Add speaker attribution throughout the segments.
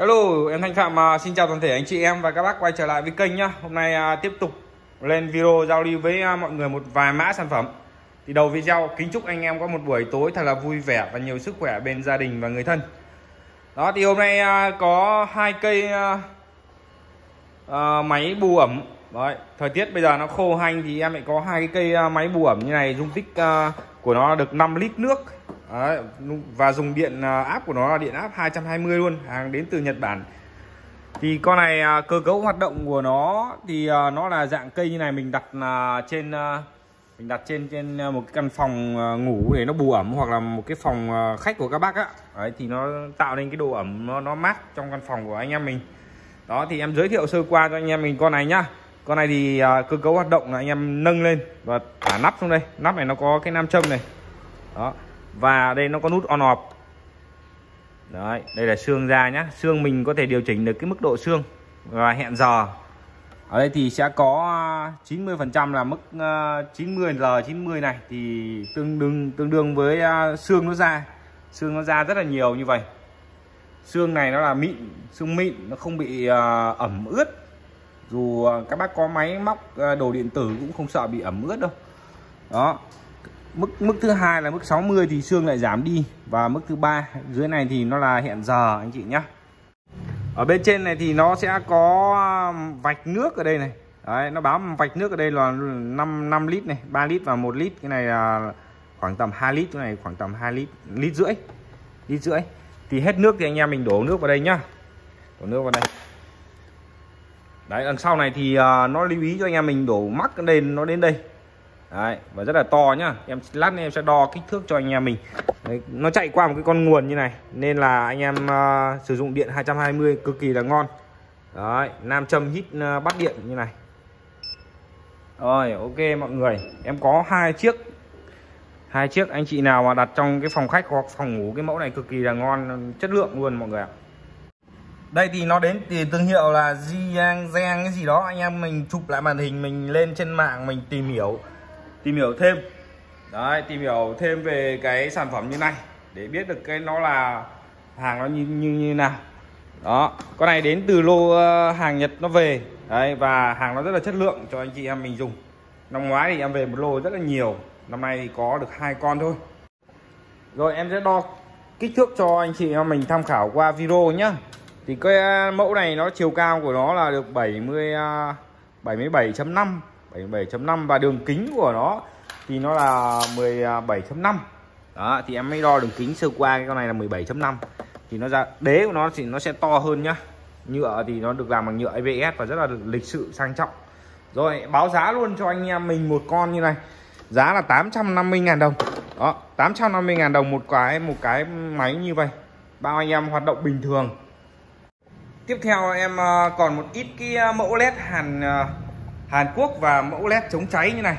Speaker 1: Hello, em Thanh Phạm à, xin chào toàn thể anh chị em và các bác quay trở lại với kênh nhá. Hôm nay à, tiếp tục lên video giao lưu với à, mọi người một vài mã sản phẩm. Thì đầu video kính chúc anh em có một buổi tối thật là vui vẻ và nhiều sức khỏe bên gia đình và người thân. Đó thì hôm nay có hai cây máy bù ẩm. Đấy, thời tiết bây giờ nó khô hanh thì em lại có hai cái cây máy bù ẩm như này, dung tích của nó được 5 lít nước Đấy, và dùng điện à, áp của nó là điện áp 220 luôn hàng đến từ Nhật Bản. Thì con này à, cơ cấu hoạt động của nó thì à, nó là dạng cây như này mình đặt trên mình đặt trên trên một cái căn phòng ngủ để nó bù ẩm hoặc là một cái phòng khách của các bác á. Đấy, thì nó tạo nên cái độ ẩm nó nó mát trong căn phòng của anh em mình. Đó thì em giới thiệu sơ qua cho anh em mình con này nhá. Con này thì cơ cấu hoạt động là anh em nâng lên và thả nắp xuống đây. Nắp này nó có cái nam châm này. Đó và đây nó có nút on off. Đấy, đây là xương ra nhá. Xương mình có thể điều chỉnh được cái mức độ xương và hẹn giờ. Ở đây thì sẽ có à, 90 phần trăm là mức à, 90 giờ 90 này thì tương đương tương đương với à, xương nó ra. Xương nó ra rất là nhiều như vậy. Xương này nó là mịn, xương mịn, nó không bị ẩm ướt. Dù các bác có máy móc đồ điện tử cũng không sợ bị ẩm ướt đâu. Đó mức mức thứ hai là mức 60 thì xương lại giảm đi. Và mức thứ ba, dưới này thì nó là hẹn giờ, anh chị nhé ở bên trên này thì nó sẽ có um, vạch nước ở đây này. Đấy, nó báo vạch nước ở đây là 5 5 lít này 3 lít và 1 lít. Cái này là khoảng tầm 2 lít, cái này khoảng tầm 2 lít lít rưỡi lít rưỡi. Thì hết nước thì anh em mình đổ nước vào đây nhá. Đổ nước vào đây. Đấy, đằng sau này thì à, nó lưu ý cho anh em mình đổ mắc lên, nó đến đây. Đấy, và rất là to nhá. Em lát nữa em sẽ đo kích thước cho anh em mình. Đấy, nó chạy qua một cái con nguồn như này nên là anh em uh, sử dụng điện 220 cực kỳ là ngon. Đấy, nam châm hít ờ, uh, bắt điện như này. Rồi ok mọi người. Em có hai chiếc. Hai chiếc anh chị nào mà đặt trong cái phòng khách hoặc phòng ngủ cái mẫu này cực kỳ là ngon chất lượng luôn mọi người ạ. Đây thì nó đến từ thương hiệu là Jiang Zeng cái gì đó. Anh em mình chụp lại màn hình mình lên trên mạng mình tìm hiểu tìm hiểu thêm. Đấy, tìm hiểu thêm về cái sản phẩm như này để biết được cái nó là hàng nó như như như nào. Đó, con này đến từ lô ờ, hàng Nhật nó về. Đấy, và hàng nó rất là chất lượng cho anh chị em mình dùng. Năm ngoái thì em về một lô rất là nhiều, năm nay thì có được hai con thôi. Rồi, em sẽ đo kích thước cho anh chị em mình tham khảo qua video nhá. Thì cái ờ, mẫu này nó chiều cao của nó là được 70 77.5 77.5 và đường kính của nó thì nó là 17.5 đó, thì em mới đo đường kính sơ qua cái con này là 17.5 thì nó ra, đế của nó thì nó sẽ to hơn nhá. Nhựa thì nó được làm bằng nhựa EVS và rất là lịch sự, sang trọng. Rồi, báo giá luôn cho anh em mình một con như này. Giá là 850.000 đồng. Đó 850.000 đồng một cái một cái máy như vậy. Bao anh em hoạt động bình thường. Tiếp theo em ờ, còn một ít cái ờ, mẫu led hàn ờ, Hàn Quốc và mẫu led chống cháy như này.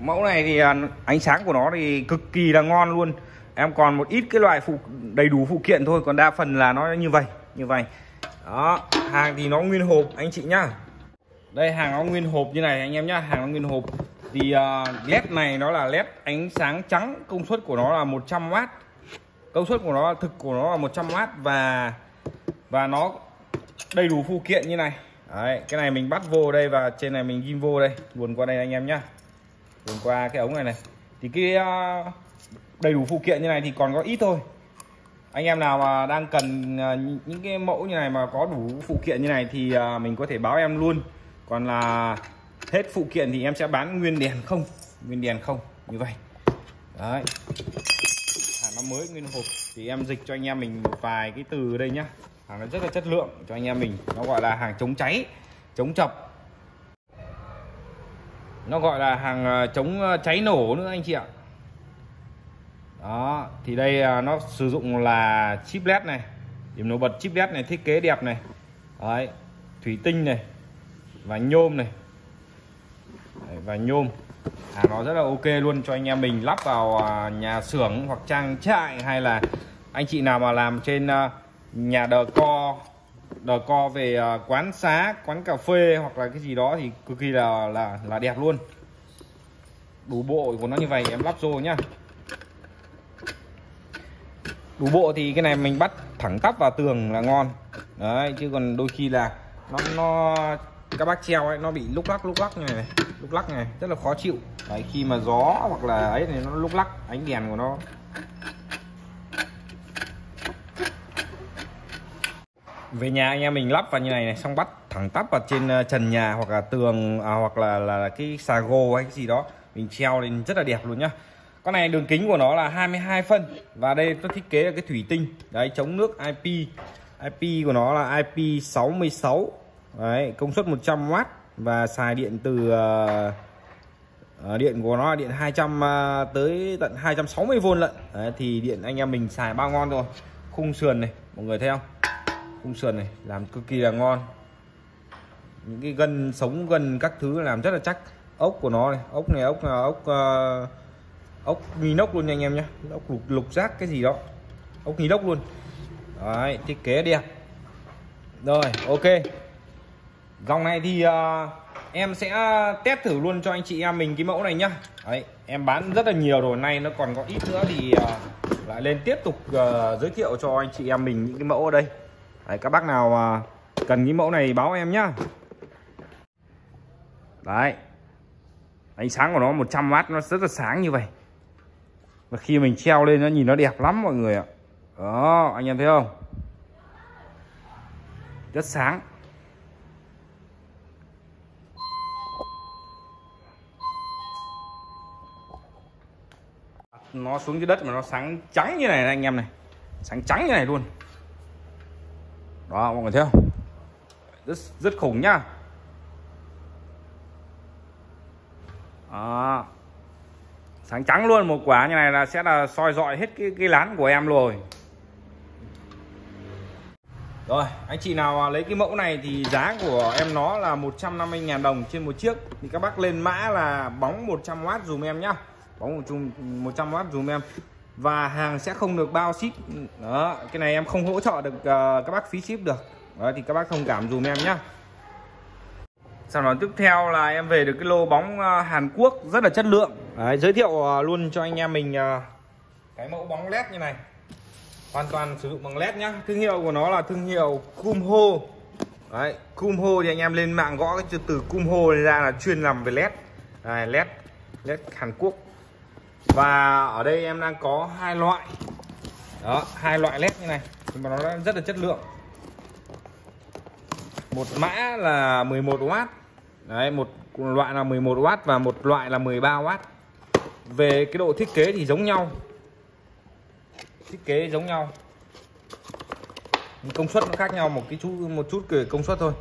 Speaker 1: Mẫu này thì à, ánh sáng của nó thì cực kỳ là ngon luôn. Em còn một ít cái loại phụ đầy đủ phụ kiện thôi còn đa phần là nó như vậy như vậy. Đó hàng thì nó nguyên hộp anh chị nhá. Đây hàng nó nguyên hộp như này anh em nhá hàng nó nguyên hộp. Thì uh, led này nó là led ánh sáng trắng công suất của nó là 100W công suất của nó thực của nó là 100W và và nó đầy đủ phụ kiện như này. Đấy, cái này mình bắt vô đây và trên này mình ghim vô đây. Luồn qua đây anh em nhá. Luồn qua cái ống này này. Thì cái ờ, đầy đủ phụ kiện như này thì còn có ít thôi. Anh em nào mà đang cần ờ, những cái mẫu như này mà có đủ phụ kiện như này thì ờ, mình có thể báo em luôn. Còn là hết phụ kiện thì em sẽ bán nguyên đèn không? Nguyên đèn không? Như vậy. Đấy. Hàng nó mới nguyên hộp. Thì em dịch cho anh em mình một vài cái từ đây nhá hàng nó rất là chất lượng cho anh em mình. Nó gọi là hàng chống cháy chống chập. Nó gọi là hàng ờ, chống ờ, cháy nổ nữa anh chị ạ. Đó thì đây ờ, nó sử dụng là chip led này điểm nổi bật chip led này thiết kế đẹp này đấy thủy tinh này và nhôm này. Đấy, và nhôm. Hàng nó rất là ok luôn cho anh em mình lắp vào nhà xưởng hoặc trang trại hay là anh chị nào mà làm trên nhà đờ co đờ co về à, quán xá quán cà phê hoặc là cái gì đó thì cực kỳ là là là đẹp luôn. Đủ bộ của nó như vậy em lắp rô nhá. Đủ bộ thì cái này mình bắt thẳng tắp vào tường là ngon. Đấy chứ còn đôi khi là nó nó các bác treo ấy nó bị lúc lắc lúc lắc như này, này lúc lắc này rất là khó chịu. Đấy khi mà gió hoặc là ấy thì nó lúc lắc ánh đèn của nó về nhà anh em mình lắp vào như này này xong bắt thẳng tắp vào trên ờ, trần nhà hoặc là tường à, hoặc là là cái xà gô hay cái gì đó. Mình treo lên rất là đẹp luôn nhá. Con này đường kính của nó là 22 phân và đây tôi thiết kế là cái thủy tinh. Đấy chống nước IP IP của nó là IP66 đấy công suất 100W và xài điện từ uh, điện của nó là điện 200 uh, tới tận 260V lận. Đấy, thì điện anh em mình xài bao ngon rồi khung sườn này mọi người thấy không? Khung sườn này làm cực kỳ là ngon. Những cái gân sống gân các thứ làm rất là chắc. Ốc của nó này ốc này ốc là ốc uh, ốc inox luôn nha anh em nhé. Ốc lục, lục giác cái gì đó. Ốc inox luôn. Đấy thiết kế đẹp. Rồi ok. Dòng này thì uh, em sẽ test thử luôn cho anh chị em mình cái mẫu này nhá. Đấy em bán rất là nhiều rồi. Nay nó còn có ít nữa thì uh, lại lên tiếp tục uh, giới thiệu cho anh chị em mình những cái mẫu ở đây đấy, các bác nào à, cần cái mẫu này báo em nhá. Đấy. Ánh sáng của nó 100W nó rất là sáng như vậy. Và khi mình treo lên nó nhìn nó đẹp lắm mọi người ạ. Đó anh em thấy không? Rất sáng. Nó xuống dưới đất mà nó sáng trắng như này, này anh em này. Sáng trắng như này luôn đó, mọi người thấy không? Rất rất khủng nhá. Đó. sáng trắng luôn, một quả như này là sẽ là soi dọi hết cái cái lán của em rồi. Rồi, anh chị nào lấy cái mẫu này thì giá của em nó là 150.000 đồng trên một chiếc. Thì các bác lên mã là bóng 100W dùm em nhá. Bóng 100W dùm em và hàng sẽ không được bao ship. Đó cái này em không hỗ trợ được uh, các bác phí ship được. Đó thì các bác thông cảm dùm em nhá. Sau đó tiếp theo là em về được cái lô bóng uh, Hàn Quốc rất là chất lượng. Đấy, giới thiệu uh, luôn cho anh em mình cái mẫu bóng led như này. Hoàn toàn sử dụng bằng led nhá. Thương hiệu của nó là thương hiệu Kumho. Đấy, Kumho thì anh em lên mạng gõ cái từ Kumho ra là chuyên làm về led. Đấy, led led Hàn Quốc và ở đây em đang có hai loại. Đó, hai loại led như này. Nhưng mà nó rất là chất lượng. Một mã là 11W đấy, một loại là 11W và một loại là 13W về cái độ thiết kế thì giống nhau. Thiết kế giống nhau. Công suất nó khác nhau, một cái chút, một chút kể công suất thôi.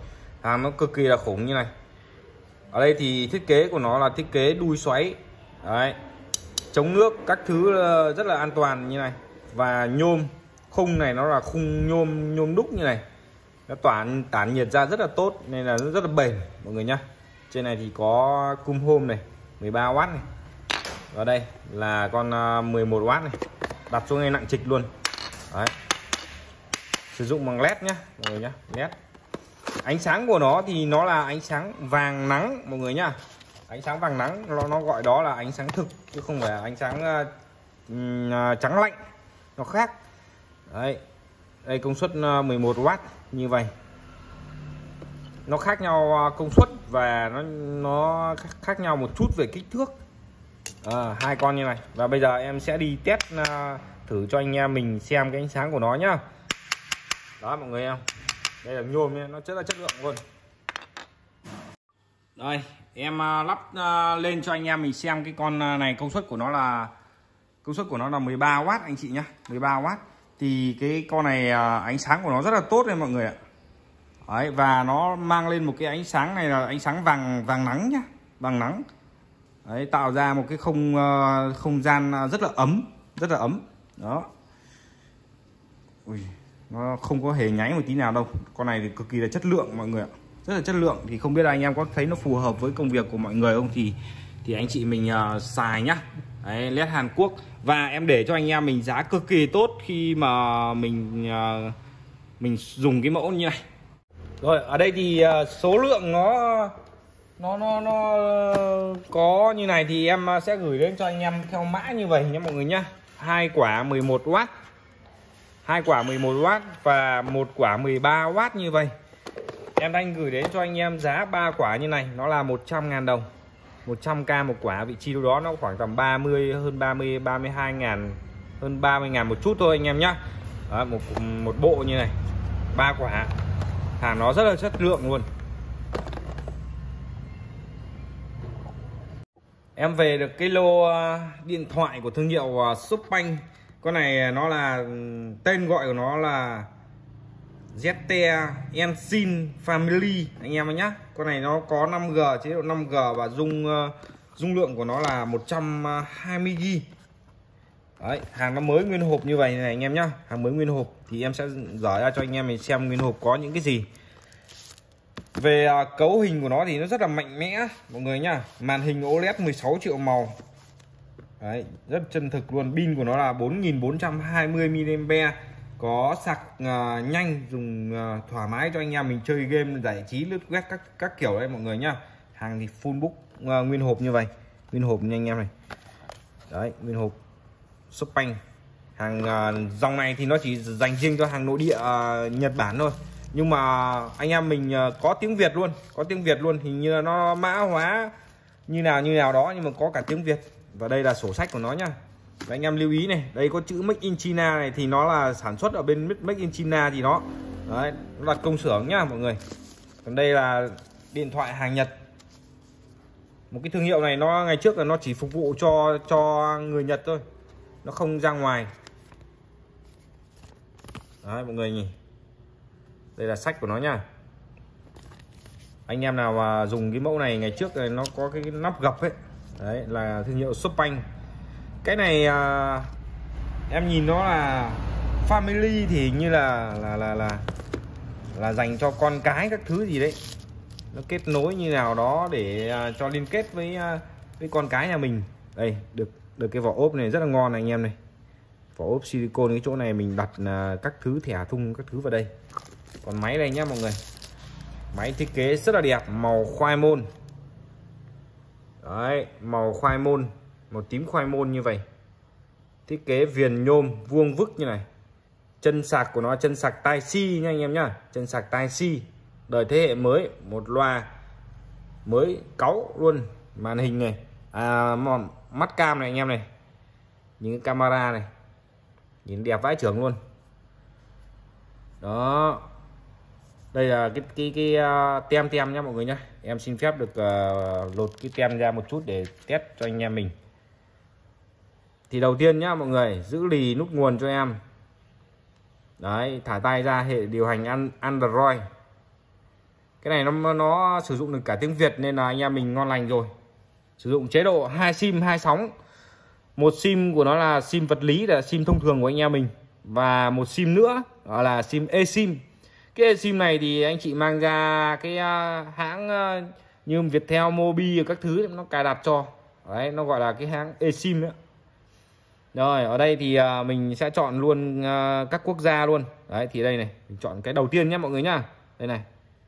Speaker 1: Hàng nó cực kỳ là khủng như này. Ở đây thì thiết kế của nó là thiết kế đuôi xoáy. Đấy chống nước, các thứ ờ, rất là an toàn như này. Và nhôm, khung này nó là khung nhôm nhôm đúc như này. Nó tỏa, tản nhiệt ra rất là tốt, nên là rất là bền, mọi người nhá. Trên này thì có cung hôm này 13W này. Và đây là con ờ, 11W này. Đặt xuống ngay nặng trịch luôn. Đấy. sử dụng bằng led nhá, mọi người nhá, led. Ánh sáng của nó thì nó là ánh sáng vàng nắng, mọi người nhá ánh sáng vàng nắng nó, nó gọi đó là ánh sáng thực chứ không phải ánh sáng uh, trắng lạnh. Nó khác. Đấy. Đây công suất ờ, 11W như vậy. Nó khác nhau công suất và nó nó khác nhau một chút về kích thước. À, hai con như này. Và bây giờ em sẽ đi test uh, thử cho anh em mình xem cái ánh sáng của nó nhá. Đó mọi người em. Đây là nhôm nhé nó rất là chất lượng luôn. Đây em à, lắp à, lên cho anh em mình xem cái con à, này công suất của nó là công suất của nó là 13W anh chị nhá 13W thì cái con này ánh sáng của nó rất là tốt nha mọi người ạ. Đấy, và nó mang lên một cái ánh sáng này là ánh sáng vàng vàng nắng nhá vàng nắng. Đấy, tạo ra một cái không không gian rất là ấm rất là ấm. Đó. Ui, nó không có hề nháy một tí nào đâu. Con này thì cực kỳ là chất lượng mọi người ạ rất là chất lượng. Thì không biết là anh em có thấy nó phù hợp với công việc của mọi người không? Thì thì anh chị mình uh, xài nhá. Đấy, led Hàn Quốc. Và em để cho anh em mình giá cực kỳ tốt khi mà mình uh, mình dùng cái mẫu như này. Rồi ở đây thì uh, số lượng nó nó nó nó có như này thì em sẽ gửi đến cho anh em theo mã như vậy nhé mọi người nhá. Hai quả 11W hai quả 11W và một quả 13W như vậy em đang gửi đến cho anh em giá 3 quả như này nó là 100 ngàn đồng. 100k một quả vị trí đó nó khoảng tầm 30 hơn 30 32 ngàn hơn 30 ngàn một chút thôi anh em nhá. Đó, một một bộ như này ba quả. Hàng nó rất là chất lượng luôn. Em về được cái lô à, điện thoại của thương hiệu ờ, con này à, nó là ừ, tên gọi của nó là ZTE Ensin Family. Anh em nhé con này nó có 5G chế độ 5G và dung uh, dung lượng của nó là 120 g Đấy, hàng nó mới nguyên hộp như vậy này anh em nhá. Hàng mới nguyên hộp thì em sẽ dở ra cho anh em mình xem nguyên hộp có những cái gì. Về uh, cấu hình của nó thì nó rất là mạnh mẽ mọi người nhá. Màn hình OLED 16 triệu màu. Đấy, rất chân thực luôn. Pin của nó là 4420 mAh có sạc uh, nhanh dùng uh, thoải mái cho anh em mình chơi game giải trí lướt web các các kiểu đấy mọi người nhá. Hàng thì full book uh, nguyên hộp như vậy. Nguyên hộp nha anh em này. Đấy nguyên hộp Shopbank hàng uh, dòng này thì nó chỉ dành riêng cho hàng nội địa uh, Nhật Bản thôi. Nhưng mà anh em mình uh, có tiếng Việt luôn có tiếng Việt luôn. Hình như là nó mã hóa như nào như nào đó nhưng mà có cả tiếng Việt. Và đây là sổ sách của nó nhá. Đấy, anh em lưu ý này đây có chữ Make in China này thì nó là sản xuất ở bên Make in China thì nó đấy nó đặt công xưởng nhá mọi người. Còn đây là điện thoại hàng Nhật. Một cái thương hiệu này nó ngày trước là nó chỉ phục vụ cho cho người Nhật thôi nó không ra ngoài. Đấy mọi người nhìn. Đây là sách của nó nha anh em nào mà dùng cái mẫu này ngày trước này nó có cái nắp gập ấy. Đấy là thương hiệu Shopbank cái này à, em nhìn nó là family thì như là là là là là dành cho con cái các thứ gì đấy. Nó kết nối như nào đó để à, cho liên kết với à, với con cái nhà mình. Đây được được cái vỏ ốp này rất là ngon này anh em này. Vỏ ốp silicon cái chỗ này mình đặt à, các thứ thẻ thung các thứ vào đây. Còn máy đây nhá mọi người. Máy thiết kế rất là đẹp màu khoai môn. Đấy màu khoai môn màu tím khoai môn như vậy. Thiết kế viền nhôm vuông vức như này. Chân sạc của nó chân sạc tai si nha anh em nhá. Chân sạc tai si. Đời thế hệ mới một loa mới cáu luôn màn hình này. À, mắt cam này anh em này. Những camera này. Nhìn đẹp vãi trưởng luôn. Đó. Đây là cái cái cái uh, tem tem nhá mọi người nhá. Em xin phép được uh, lột cái tem ra một chút để test cho anh em mình thì đầu tiên nhá, mọi người, giữ lì nút nguồn cho em. Đấy, thả tay ra, hệ điều hành Android. Cái này nó nó sử dụng được cả tiếng Việt nên là anh em mình ngon lành rồi. Sử dụng chế độ hai sim, hai sóng. Một sim của nó là sim vật lý, là sim thông thường của anh em mình. Và một sim nữa, đó là sim eSIM. Cái eSIM này thì anh chị mang ra cái à, hãng à, như Viettel, Mobi, các thứ nó cài đặt cho. Đấy, nó gọi là cái hãng eSIM ấy rồi, ở đây thì à, mình sẽ chọn luôn à, các quốc gia luôn. Đấy, thì đây này, mình chọn cái đầu tiên nhé mọi người nhá. Đây này,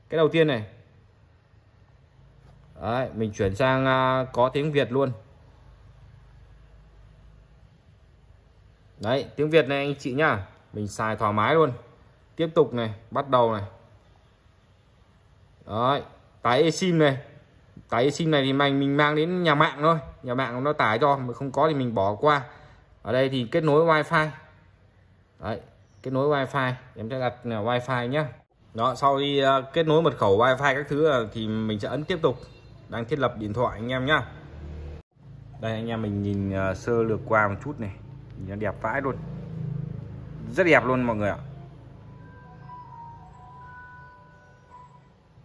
Speaker 1: cái đầu tiên này. Đấy, mình chuyển sang à, có tiếng Việt luôn. Đấy, tiếng Việt này anh chị nhá, mình xài thoải mái luôn. Tiếp tục này, bắt đầu này. Đấy, tải eSIM này. Tải eSIM này thì mình mình mang đến nhà mạng thôi. Nhà mạng nó tải cho, mà không có thì mình bỏ qua ở đây thì kết nối wifi. Đấy, kết nối wifi. Em sẽ đặt là wifi nhé đó, sau khi à, kết nối mật khẩu wifi các thứ à, thì mình sẽ ấn tiếp tục. Đang thiết lập điện thoại anh em nhá. Đây, anh em mình nhìn à, sơ lược qua một chút này. Nhìn đẹp vãi luôn. Rất đẹp luôn mọi người ạ.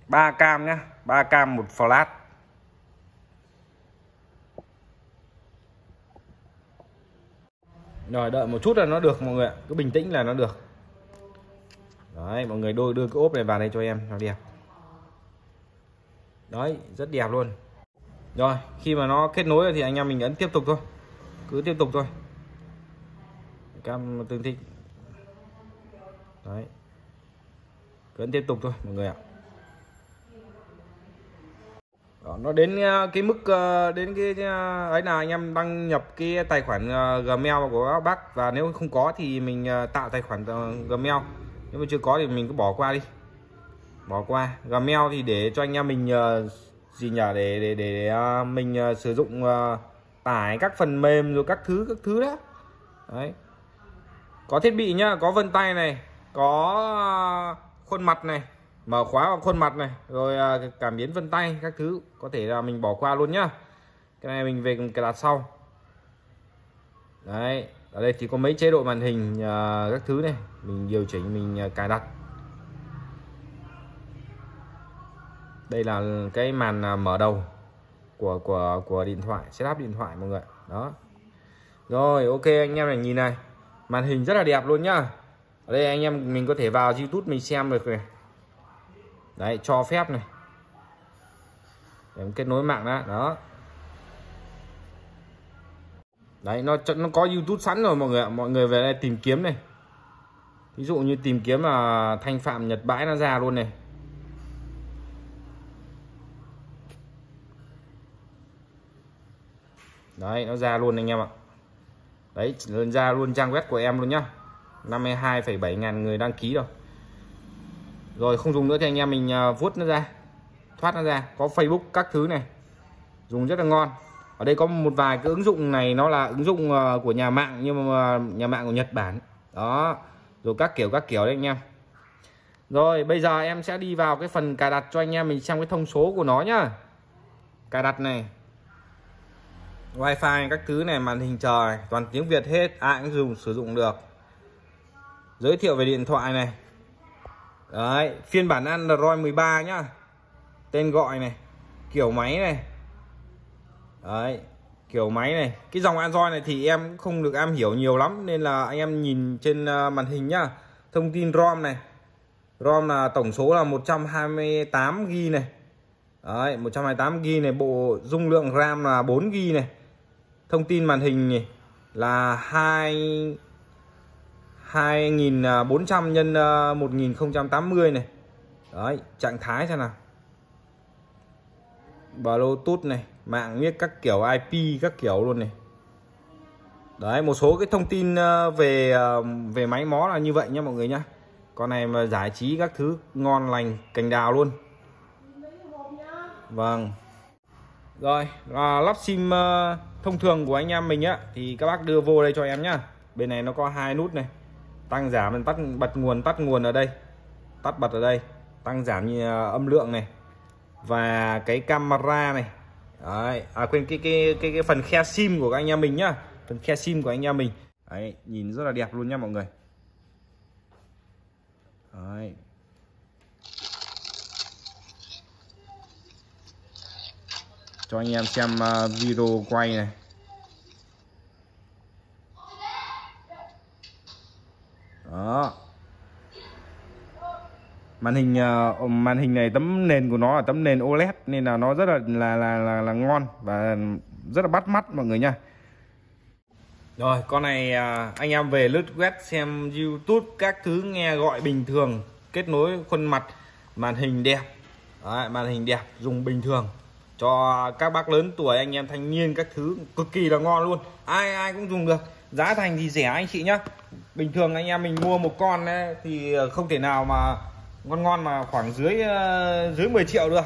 Speaker 1: ba cam nhá. ba cam một flash. Rồi, đợi một chút là nó được, mọi người ạ. Cứ bình tĩnh là nó được. Đấy, mọi người đôi, đưa cái ốp này vào đây cho em nó đẹp đấy, rất đẹp luôn. Rồi, khi mà nó kết nối rồi thì anh em mình ấn tiếp tục thôi. Cứ tiếp tục thôi. Cam tương thích. Đấy. Cứ ấn tiếp tục thôi, mọi người ạ đó, nó đến ờ, cái mức ờ, đến cái ờ, ấy là anh em đăng nhập cái tài khoản Gmail của bác. Và nếu không có thì mình tạo tài khoản Gmail. Nếu mà chưa có thì mình cứ bỏ qua đi. Bỏ qua. Gmail thì để cho anh em mình gì nhờ để để để, để mình sử dụng tải các phần mềm rồi các thứ các thứ đó. Đấy. Có thiết bị nhá có vân tay này có khuôn mặt này mở khóa vào khuôn mặt này rồi à, cảm biến vân tay các thứ có thể là mình bỏ qua luôn nhá. Cái này mình về cài đặt sau. Đấy ở đây thì có mấy chế độ màn hình uh, các thứ này mình điều chỉnh mình uh, cài đặt. Đây là cái màn uh, mở đầu của của của điện thoại setup điện thoại mọi người đó. Rồi ok anh em này nhìn này. Màn hình rất là đẹp luôn nhá. Ở đây anh em mình có thể vào youtube mình xem được này đấy cho phép này. Để kết nối mạng đó đó. Đấy nó nó có youtube sẵn rồi mọi người ạ. Mọi người về đây tìm kiếm này. Ví dụ như tìm kiếm là thanh phạm nhật bãi nó ra luôn này. Đấy nó ra luôn anh em ạ. Đấy lên ra luôn trang web của em luôn nhá. 52,7 ngàn người đăng ký rồi rồi, không dùng nữa thì anh em mình à, vuốt nó ra, thoát nó ra. Có Facebook các thứ này, dùng rất là ngon. Ở đây có một vài cái ứng dụng này, nó là ứng dụng à, của nhà mạng, nhưng mà à, nhà mạng của Nhật Bản. Đó, rồi các kiểu các kiểu đấy anh em. Rồi, bây giờ em sẽ đi vào cái phần cài đặt cho anh em mình xem cái thông số của nó nhá. Cài đặt này, wifi các thứ này, màn hình trời, toàn tiếng Việt hết, ai cũng dùng, sử dụng được. Giới thiệu về điện thoại này đấy, phiên bản Android 13 nhá. Tên gọi này, kiểu máy này. Đấy, kiểu máy này. Cái dòng Android này thì em không được am hiểu nhiều lắm, nên là anh em nhìn trên ờ, màn hình nhá. Thông tin ROM này. ROM là tổng số là 128 GB này. Đấy 128 GB này. Bộ dung lượng RAM là 4 GB này. Thông tin màn hình này là 2 2400 nhân ờ, 1080 này. Đấy trạng thái xem nào. Bluetooth này mạng biết các kiểu IP các kiểu luôn này. Đấy một số cái thông tin ờ, về ờ, về máy mó là như vậy nha mọi người nhá. Con này mà giải trí các thứ ngon lành cành đào luôn. Vâng. Rồi à, lắp sim thông thường của anh em mình á thì các bác đưa vô đây cho em nhá. Bên này nó có hai nút này tăng giảm mình tắt bật nguồn tắt nguồn ở đây. Tắt bật ở đây. Tăng giảm như à, âm lượng này. Và cái camera này. Đấy, à quên cái cái cái cái phần khe sim của anh em mình nhá. Phần khe sim của anh em mình. Đấy, nhìn rất là đẹp luôn nha mọi người. Đấy. cho anh em xem à, video quay này. Đó. Màn hình uh, màn hình này tấm nền của nó là tấm nền OLED nên là nó rất là là là là, là ngon và rất là bắt mắt mọi người nha. Rồi con này uh, anh em về lướt web xem YouTube các thứ nghe gọi bình thường kết nối khuôn mặt màn hình đẹp. Đấy, màn hình đẹp dùng bình thường cho các bác lớn tuổi anh em thanh niên các thứ cực kỳ là ngon luôn. Ai ai cũng dùng được. Giá thành thì rẻ anh chị nhá bình thường anh em mình mua một con ấy, thì không thể nào mà ngon ngon mà khoảng dưới ờ, dưới 10 triệu được.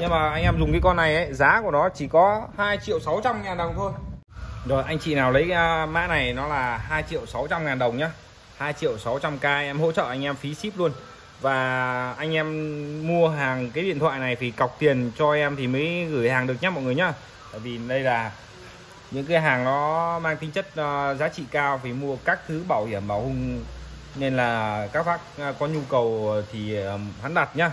Speaker 1: Nhưng mà anh em dùng cái con này ấy, giá của nó chỉ có 2 triệu 600 ngàn đồng thôi. Rồi anh chị nào lấy ờ, mã này nó là 2 triệu 600 ngàn đồng nhá. 2 triệu 600k em hỗ trợ anh em phí ship luôn. Và anh em mua hàng cái điện thoại này thì cọc tiền cho em thì mới gửi hàng được nhá mọi người nhá. Tại vì đây là những cái hàng nó mang tính chất uh, giá trị cao vì mua các thứ bảo hiểm bảo hùng nên là các bác ờ, có nhu cầu thì ờ, hắn đặt nhá.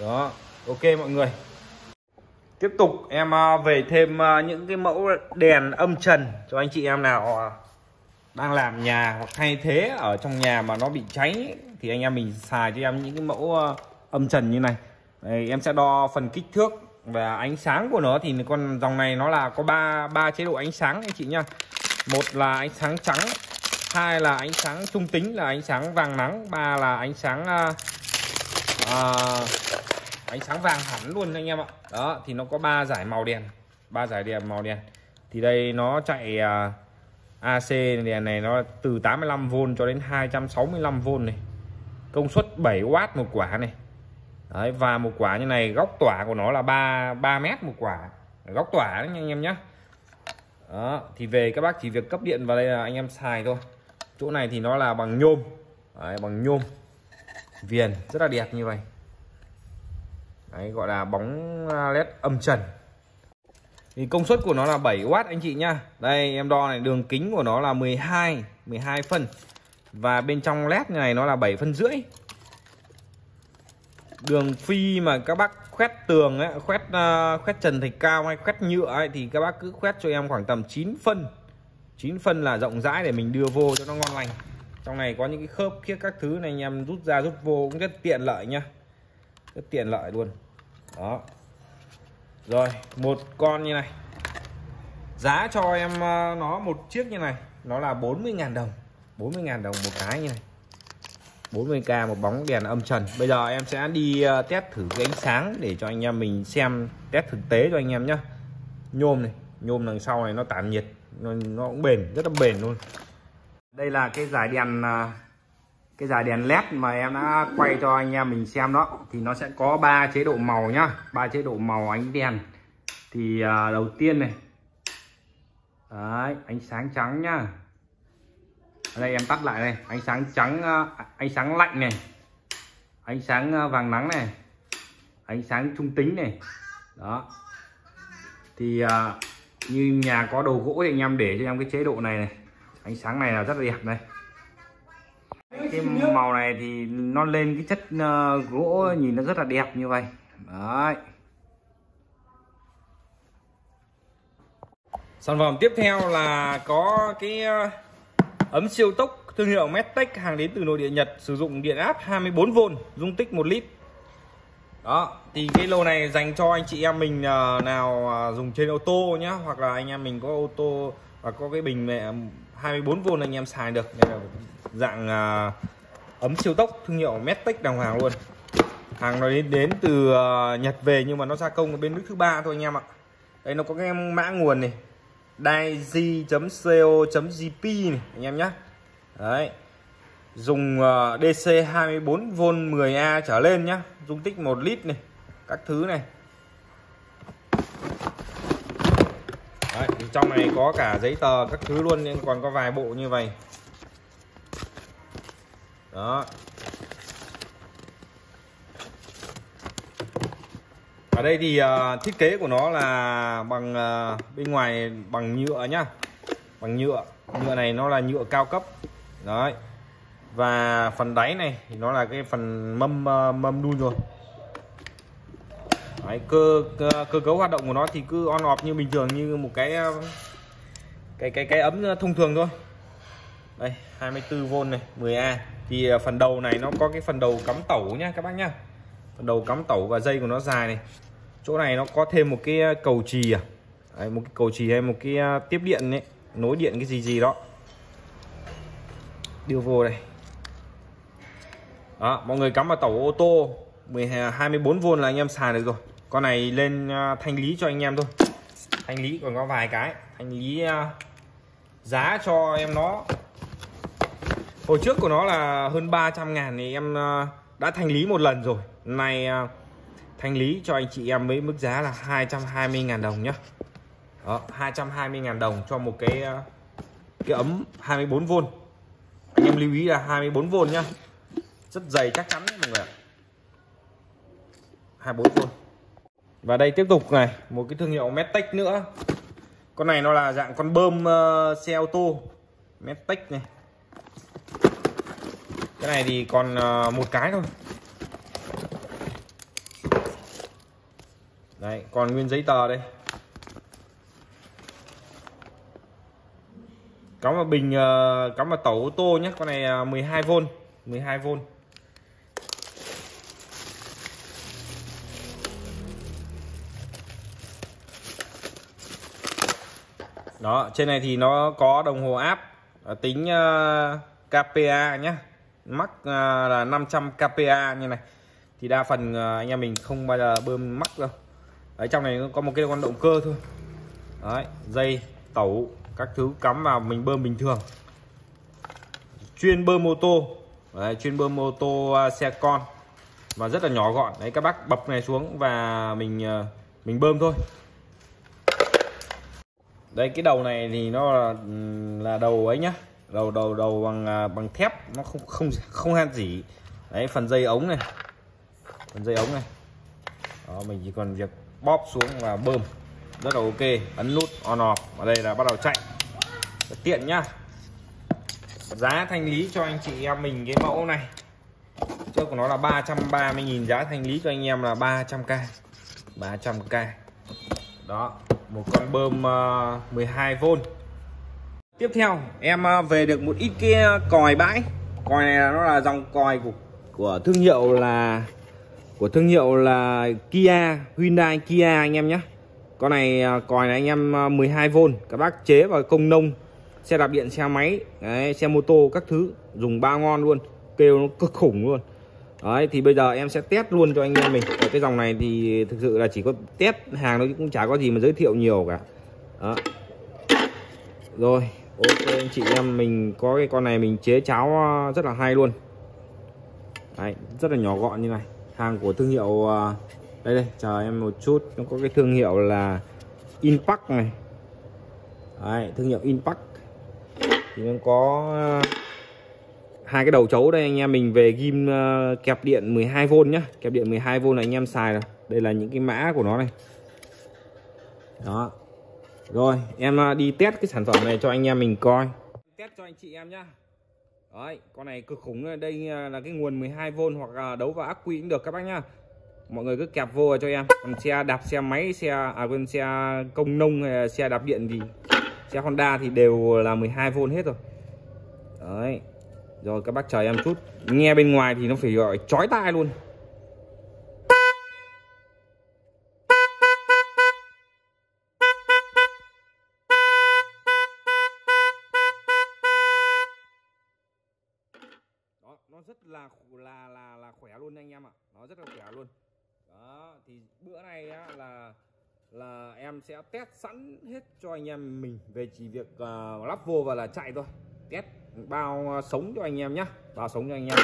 Speaker 1: Đó ok mọi người. Tiếp tục em về thêm những cái mẫu đèn âm trần cho anh chị em nào đang làm nhà hoặc thay thế ở trong nhà mà nó bị cháy thì anh em mình xài cho em những cái mẫu âm trần như này. Đây, em sẽ đo phần kích thước và ánh sáng của nó thì con dòng này nó là có ba ba chế độ ánh sáng anh chị nha một là ánh sáng trắng hai là ánh sáng trung tính là ánh sáng vàng nắng ba là ánh sáng uh, uh, ánh sáng vàng hẳn luôn anh em ạ. Đó thì nó có ba giải màu đèn ba giải đèn màu đèn thì đây nó chạy à, uh, AC đèn này nó từ 85V cho đến 265V này. Công suất 7W một quả này. Đấy, và một quả như này góc tỏa của nó là 3 3 mét một quả. Góc tỏa đấy anh em nhé đó thì về các bác chỉ việc cấp điện vào đây là anh em xài thôi. Chỗ này thì nó là bằng nhôm. Đấy, bằng nhôm. Viền rất là đẹp như vậy. Đấy, gọi là bóng à, led âm trần. Thì công suất của nó là 7W anh chị nhá. Đây em đo này đường kính của nó là 12 12 phân. Và bên trong led này nó là 7 phân rưỡi đường phi mà các bác khoét tường ấy, khoét uh, khoét trần thạch cao hay khoét nhựa ấy, thì các bác cứ khoét cho em khoảng tầm 9 phân. 9 phân là rộng rãi để mình đưa vô cho nó ngon lành. Trong này có những cái khớp khiết các thứ này anh em rút ra rút vô cũng rất tiện lợi nhá. Rất tiện lợi luôn. Đó. Rồi một con như này. Giá cho em uh, nó một chiếc như này nó là 40.000 đồng. 40.000 đồng một cái như này. 40k một bóng đèn âm trần. Bây giờ em sẽ đi ờ, test thử cái ánh sáng để cho anh em mình xem test thực tế cho anh em nhé nhôm này nhôm đằng sau này nó tản nhiệt nó, nó cũng bền rất là bền luôn. Đây là cái giải đèn ờ, cái giải đèn led mà em đã quay cho anh em mình xem đó. Thì nó sẽ có ba chế độ màu nhá ba chế độ màu ánh đèn. Thì ờ, đầu tiên này. Đấy, ánh sáng trắng nhá đây em tắt lại này ánh sáng trắng ờ, ánh sáng lạnh này. Ánh sáng ờ, vàng nắng này. Ánh sáng trung tính này. Đó. Thì à, như nhà có đồ gỗ thì anh em để cho em cái chế độ này này. Ánh sáng này là rất là đẹp này cái màu này thì nó lên cái chất uh, gỗ nhìn nó rất là đẹp như vậy. Đấy. Sản phẩm tiếp theo là có cái uh, Ấm siêu tốc thương hiệu Medtech hàng đến từ nội địa Nhật sử dụng điện áp 24V dung tích 1 lít. Đó, thì cái lô này dành cho anh chị em mình ờ, nào ờ, dùng trên ô tô nhá hoặc là anh em mình có ô tô và có cái bình mẹ 24V anh em xài được. Đây là dạng ờ, ấm siêu tốc thương hiệu Medtech đồng hàng luôn. Hàng nó đến đến từ Nhật về nhưng mà nó gia công ở bên nước thứ ba thôi anh em ạ. Đây nó có cái mã nguồn này daisy.co.jp này anh em nhé. Đấy. Dùng uh, DC 24V 10A trở lên nhá. Dung tích 1 lít này các thứ này. Đấy, trong này có cả giấy tờ các thứ luôn nhưng còn có vài bộ như vậy. Đó. Ở đây thì uh, thiết kế của nó là bằng uh, bên ngoài bằng nhựa nhá. Bằng nhựa. Nhựa này nó là nhựa cao cấp. Đấy. Và phần đáy này thì nó là cái phần mâm uh, mâm đun rồi. Đấy, cơ, cơ cơ cấu hoạt động của nó thì cứ on off như bình thường như một cái cái cái cái ấm thông thường thôi. Đây 24V này 10A thì phần đầu này nó có cái phần đầu cắm tẩu nhá các bác nhá. Phần đầu cắm tẩu và dây của nó dài này chỗ này nó có thêm một cái ờ, cầu trì à? Đấy, một cái cầu trì hay một cái ờ, tiếp điện ấy nối điện cái gì gì đó. Đưa vô đây. Đó mọi người cắm vào tàu ô tô 24V là anh em xài được rồi. Con này lên ờ, thanh lý cho anh em thôi. Thanh lý còn có vài cái. Thanh lý giá cho em nó. Hồi trước của nó là hơn 300 ngàn thì em đã thanh lý một lần rồi. Này thanh lý cho anh chị em với mức giá là 220.000 đồng nhá. Đó 220.000 đồng cho một cái ờ, cái ấm 24V anh em lưu ý là 24V nhá. Rất dày chắc chắn đấy mọi người ạ. 24V và đây tiếp tục này một cái thương hiệu Medtech nữa. Con này nó là dạng con bơm uh, xe ô tô Medtech này. Cái này thì còn uh, một cái thôi. Đấy, còn nguyên giấy tờ đây. Cắm vào bình ờ, cắm vào tàu ô tô nhé con này ờ, 12V 12V đó trên này thì nó có đồng hồ áp ờ, tính KPA nhé. Mắc là 500 KPA như này. Thì đa phần anh em mình không bao giờ bơm mắc đâu đấy trong này có một cái con động cơ thôi. Đấy dây tẩu các thứ cắm vào mình bơm bình thường. Chuyên bơm mô tô. Đấy, chuyên bơm mô tô à, xe con. Và rất là nhỏ gọn. Đấy các bác bập này xuống và mình à, mình bơm thôi. Đây cái đầu này thì nó là, là đầu ấy nhá. Đầu đầu đầu bằng à, bằng thép. Nó không không không han gì. Đấy phần dây ống này. Phần dây ống này. Đó mình chỉ còn việc bóp xuống và bơm. Rất là ok, ấn nút on off. Ở đây là bắt đầu chạy. Rất tiện nhá. Giá thanh lý cho anh chị em mình cái mẫu này. Trước của nó là 330.000 giá thanh lý cho anh em là 300k 300k đó, một con bơm ờ, 12V tiếp theo, em ờ, về được một ít cái còi bãi. Còi này nó là dòng còi của của thương hiệu là của thương hiệu là Kia Hyundai Kia anh em nhé. Con này à, còi này anh em à, 12V các bác chế vào công nông xe đạp điện xe máy đấy, xe mô tô các thứ dùng ba ngon luôn kêu nó cực khủng luôn. Đấy thì bây giờ em sẽ test luôn cho anh em mình. Ở cái dòng này thì thực sự là chỉ có test hàng nó cũng chả có gì mà giới thiệu nhiều cả. Đó. Rồi ok anh chị em mình có cái con này mình chế cháo à, rất là hay luôn. Đấy rất là nhỏ gọn như này hàng của thương hiệu à, đây đây chờ em một chút. Nó có cái thương hiệu là Inpac này. Đấy, thương hiệu Inpac. Thì nó có à, hai cái đầu chấu đây anh em. Mình về ghim à, kẹp điện 12V nhá. Kẹp điện 12V là anh em xài rồi. Đây là những cái mã của nó này. Đó. Rồi em đi test cái sản phẩm này cho anh em mình coi. Test cho anh chị em nhá đấy, con này cực khủng đây à, là cái nguồn 12V hoặc đấu vào ắc quy cũng được các bác nhá. Mọi người cứ kẹp vô cho em. Còn xe đạp, xe máy, xe à quên, xe công nông hay xe đạp điện gì xe Honda thì đều là 12V hết rồi. Đấy, rồi các bác chờ em chút. Nghe bên ngoài thì nó phải gọi chói tai luôn. Test sẵn hết cho anh em mình về chỉ việc uh, lắp vô và là chạy thôi. Test bao uh, sống cho anh em nhé bao sống cho anh em.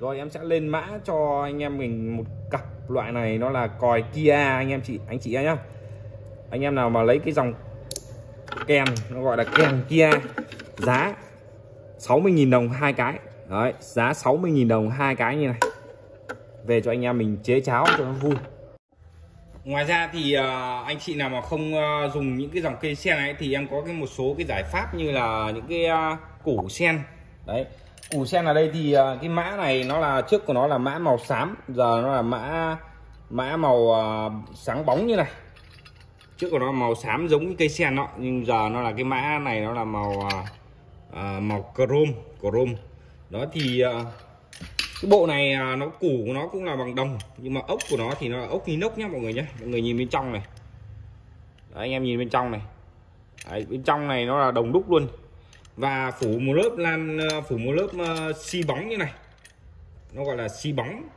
Speaker 1: Rồi em sẽ lên mã cho anh em mình một cặp loại này nó là còi Kia anh em chị anh chị em nhá. Anh em nào mà lấy cái dòng kèn nó gọi là kèn Kia giá 60.000 đồng hai cái. Đấy giá 60.000 đồng hai cái như này. Về cho anh em mình chế cháo cho nó vui ngoài ra thì uh, anh chị nào mà không uh, dùng những cái dòng cây sen này thì em có cái một số cái giải pháp như là những cái uh, củ sen. Đấy củ sen ở đây thì uh, cái mã này nó là trước của nó là mã màu xám giờ nó là mã mã màu uh, sáng bóng như này. Trước của nó màu xám giống cái cây sen đó nhưng giờ nó là cái mã này nó là màu uh, màu chrome chrome. Đó thì uh, cái bộ này à, nó củ của nó cũng là bằng đồng nhưng mà ốc của nó thì nó là ốc inox nhá mọi người nhé mọi người nhìn bên trong này. Đấy, anh em nhìn bên trong này. Đấy, bên trong này nó là đồng đúc luôn. Và phủ một lớp lan à, phủ một lớp uh, xi bóng như này. Nó gọi là xi bóng.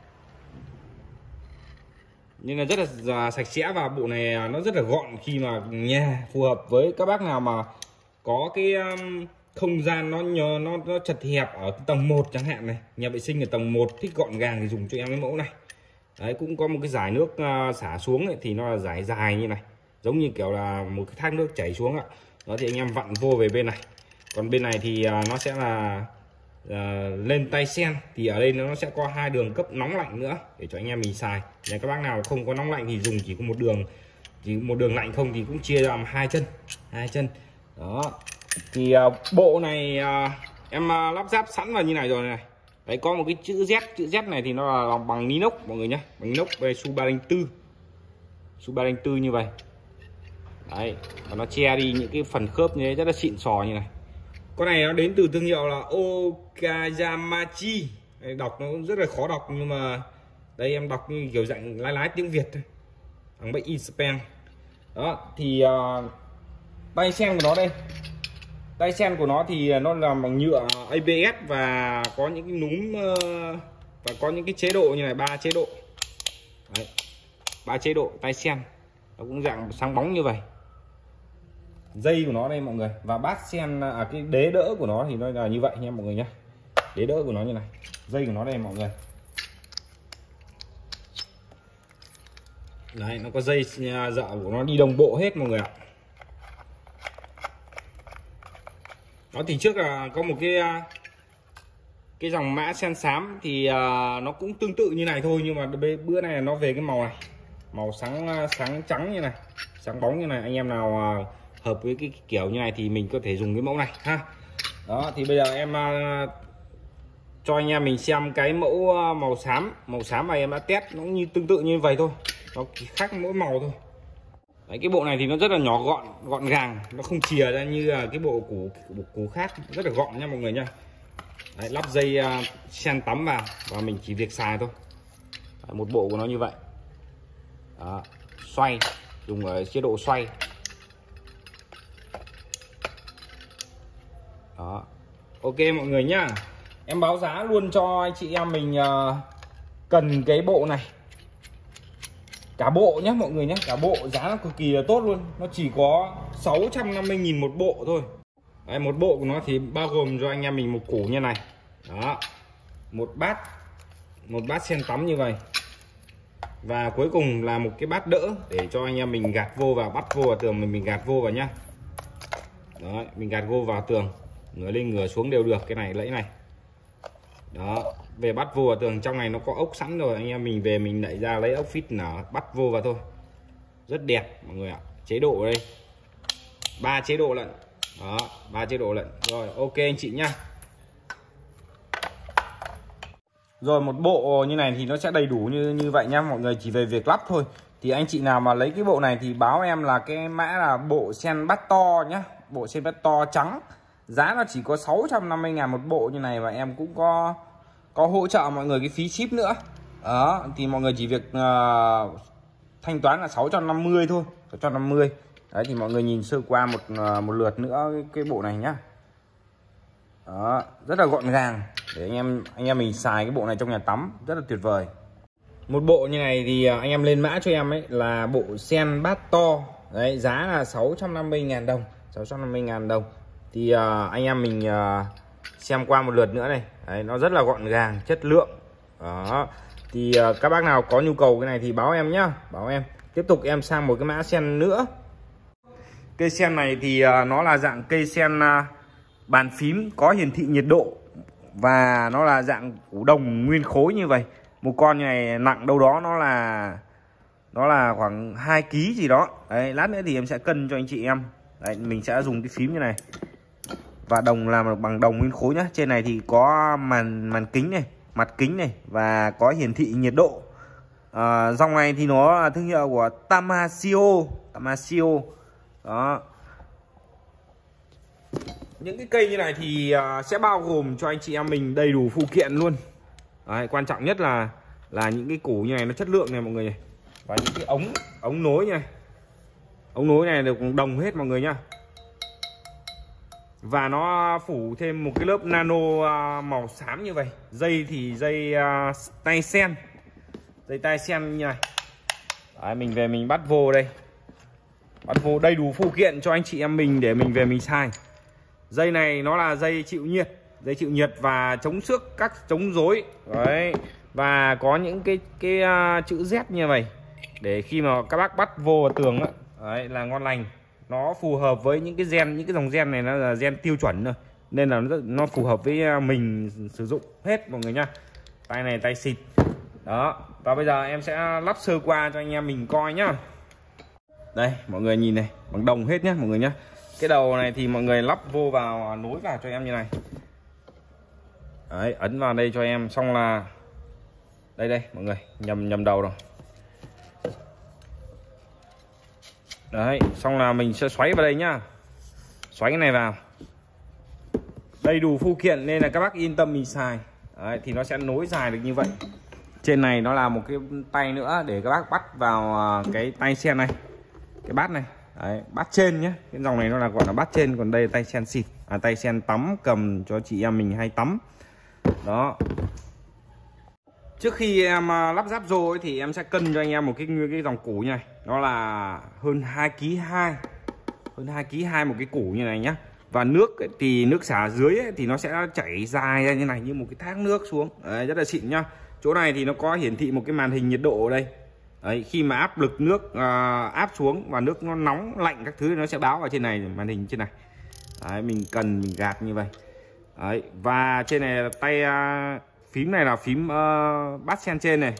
Speaker 1: Nhưng là rất là sạch sẽ và bộ này nó rất là gọn khi mà nhà phù hợp với các bác nào mà có cái um, không gian nó nhờ nó nó chật hẹp ở tầng 1 chẳng hạn này. Nhà vệ sinh ở tầng 1 thích gọn gàng thì dùng cho em cái mẫu này. Đấy cũng có một cái giải nước uh, xả xuống ấy, thì nó là giải dài như này. Giống như kiểu là một cái thác nước chảy xuống ạ. Đó thì anh em vặn vô về bên này. Còn bên này thì uh, nó sẽ là uh, lên tay sen. Thì ở đây nó sẽ có hai đường cấp nóng lạnh nữa để cho anh em mình xài. Nhà các bác nào không có nóng lạnh thì dùng chỉ có một đường chỉ một đường lạnh không thì cũng chia làm hai chân hai chân. Đó thì uh, bộ này uh, em uh, lắp ráp sẵn vào như này rồi này. Đấy có một cái chữ Z chữ Z này thì nó là bằng inox mọi người nhé bằng inox về su 304 su 304 như vậy. Đấy và nó che đi những cái phần khớp như thế rất là xịn sò như này. Con này nó đến từ thương hiệu là Okazamachi, đấy, đọc nó rất là khó đọc nhưng mà đây em đọc như kiểu dạng lái lái tiếng Việt thôi. Bằng bệnh Inspan đó thì uh, tay sen của nó đây tay sen của nó thì nó làm bằng nhựa ABS và có những cái núm ờ, và có những cái chế độ như này, ba chế độ. Ba chế độ tay sen. Nó cũng dạng sáng bóng như vậy. Dây của nó đây mọi người. Và bát sen à, à cái đế đỡ của nó thì nó là như vậy nha mọi người nhé đế đỡ của nó như này. Dây của nó đây mọi người. Đấy, nó có dây dạo của nó đi đồng bộ hết mọi người ạ. Nó thì trước là có một cái à, cái dòng mã sen xám thì à, nó cũng tương tự như này thôi, nhưng mà bữa này nó về cái màu này. Màu sáng à, sáng trắng như này, sáng bóng như này. Anh em nào hợp với cái kiểu như này thì mình có thể dùng cái mẫu này, ha. Đó, thì bây giờ em cho anh em mình xem cái mẫu màu xám. Màu xám mà em đã test nó như, tương tự như vậy thôi. Nó khác mỗi màu thôi. Đấy, cái bộ này thì nó rất là nhỏ gọn gọn gàng. Nó không chìa ra như cái bộ củ bộ củ khác. Rất là gọn nha mọi người nha. Đấy, lắp dây uh, sen tắm vào và mình chỉ việc xài thôi. Đấy, một bộ của nó như vậy. Đó. xoay dùng ở chế độ xoay. Đó. Ok mọi người nhá. Em báo giá luôn cho anh chị em mình uh, cần cái bộ này cả bộ nhé mọi người nhé cả bộ giá nó cực kỳ là tốt luôn. Nó chỉ có 650.000 một bộ thôi. Đấy, một bộ của nó thì bao gồm cho anh em mình một củ như này. Đó. Một bát một bát sen tắm như vậy. Và cuối cùng là một cái bát đỡ để cho anh em mình gạt vô vào bắt vô vào tường mình mình gạt vô vào nhá. Đó mình gạt vô vào tường. Ngửa lên ngửa xuống đều được cái này lẫy này. Đó về bắt vô vào tường trong này nó có ốc sẵn rồi, anh em mình về mình đẩy ra lấy ốc fit nở, bắt vô vào thôi. Rất đẹp, mọi người ạ. Chế độ đây. Ba chế độ lận. Đó, ba chế độ lận. Rồi, ok anh chị nhá. Rồi, một bộ như này thì nó sẽ đầy đủ như như vậy nhá. Mọi người chỉ về việc lắp thôi. Thì anh chị nào mà lấy cái bộ này thì báo em là cái mã là bộ sen bắt to nhá. Bộ sen bắt to trắng. Giá nó chỉ có 650 ngàn một bộ như này và em cũng có có hỗ trợ mọi người cái phí ship nữa. Đó thì mọi người chỉ việc uh, thanh toán là 650 thôi 650 đấy thì mọi người nhìn sơ qua một uh, một lượt nữa cái, cái bộ này nhá. Đó rất là gọn gàng. Để anh em anh em mình xài cái bộ này trong nhà tắm rất là tuyệt vời. Một bộ như này thì à, anh em lên mã cho em ấy là bộ sen bát to. Đấy giá là 650.000 đồng 650.000 đồng. Thì uh, anh em mình uh, xem qua một lượt nữa này. Đấy, nó rất là gọn gàng chất lượng. Đó. Thì uh, các bác nào có nhu cầu cái này thì báo em nhá. Báo em. Tiếp tục em sang một cái mã sen nữa. Cây sen này thì uh, nó là dạng cây sen uh, bàn phím có hiển thị nhiệt độ và nó là dạng củ đồng nguyên khối như vậy. Một con này nặng đâu đó nó là nó là khoảng 2 kg gì đó. Đấy lát nữa thì em sẽ cân cho anh chị em. Đấy, mình sẽ dùng cái phím như này và đồng làm bằng đồng nguyên khối nhá. Trên này thì có màn màn kính này mặt kính này và có hiển thị nhiệt độ. À, dòng này thì nó là thương hiệu của Tamasio Tamasio đó. Những cái cây như này thì à, sẽ bao gồm cho anh chị em mình đầy đủ phụ kiện luôn. Đấy, quan trọng nhất là là những cái củ như này nó chất lượng này mọi người này và những cái ống ống nối này. Ống nối này được đồng hết mọi người nhá và nó phủ thêm một cái lớp nano à, màu xám như vậy. Dây thì dây uh, tay sen. Dây tay sen như này. Đấy, mình về mình bắt vô đây. Bắt vô đầy đủ phụ kiện cho anh chị em mình để mình về mình xài. Dây này nó là dây chịu nhiệt dây chịu nhiệt và chống xước các chống rối. Đấy. Và có những cái cái uh, chữ Z như vậy. Để khi mà các bác bắt vô vào tường đó, đấy là ngon lành nó phù hợp với những cái gen những cái dòng gen này nó là gen tiêu chuẩn rồi nên là nó, nó phù hợp với à, mình sử dụng hết mọi người nhá. Tay này tay xịt. Đó. Và bây giờ em sẽ lắp sơ qua cho anh em mình coi nhá. Đây mọi người nhìn này bằng đồng hết nhá mọi người nhá. Cái đầu này thì mọi người lắp vô vào à, nối vào cho em như này. Đấy ấn vào đây cho em xong là đây đây mọi người nhầm nhầm đầu rồi. Đấy xong là mình sẽ xoáy vào đây nhá. Xoáy cái này vào. Đầy đủ phụ kiện nên là các bác yên tâm mình xài. Đấy, thì nó sẽ nối dài được như vậy. Trên này nó là một cái tay nữa để các bác bắt vào à, cái tay sen này cái bát này. Đấy, bát trên nhé cái dòng này nó là gọi là bát trên còn đây là tay sen xịt. À, tay sen tắm cầm cho chị em mình hay tắm. Đó. Trước khi em à, lắp ráp rô thì em sẽ cân cho anh em một cái cái dòng củ như này nó là hơn 2 kg 2 hơn 2 kg 2 một cái củ như này nhá. Và nước thì nước xả dưới ấy, thì nó sẽ chảy dài ra như này như một cái thác nước xuống. Đấy, rất là xịn nhá. Chỗ này thì nó có hiển thị một cái màn hình nhiệt độ ở đây. Đấy, khi mà áp lực nước uh, áp xuống và nước nó nóng lạnh các thứ nó sẽ báo ở trên này màn hình trên này. Đấy, mình cần mình gạt như vậy. Đấy, và trên này là tay uh, phím này là phím uh, bát sen trên này